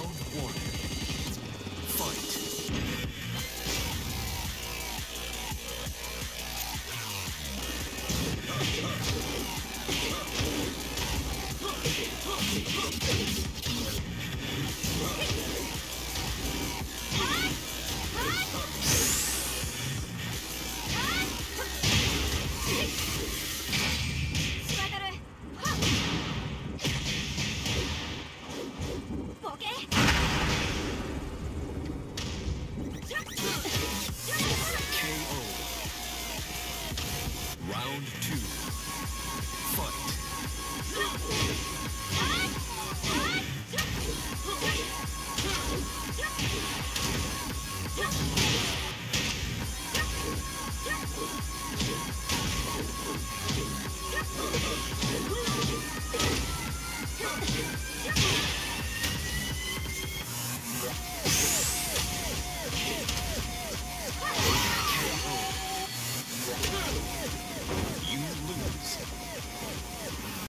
one. Fight. KO. Round two. Fight.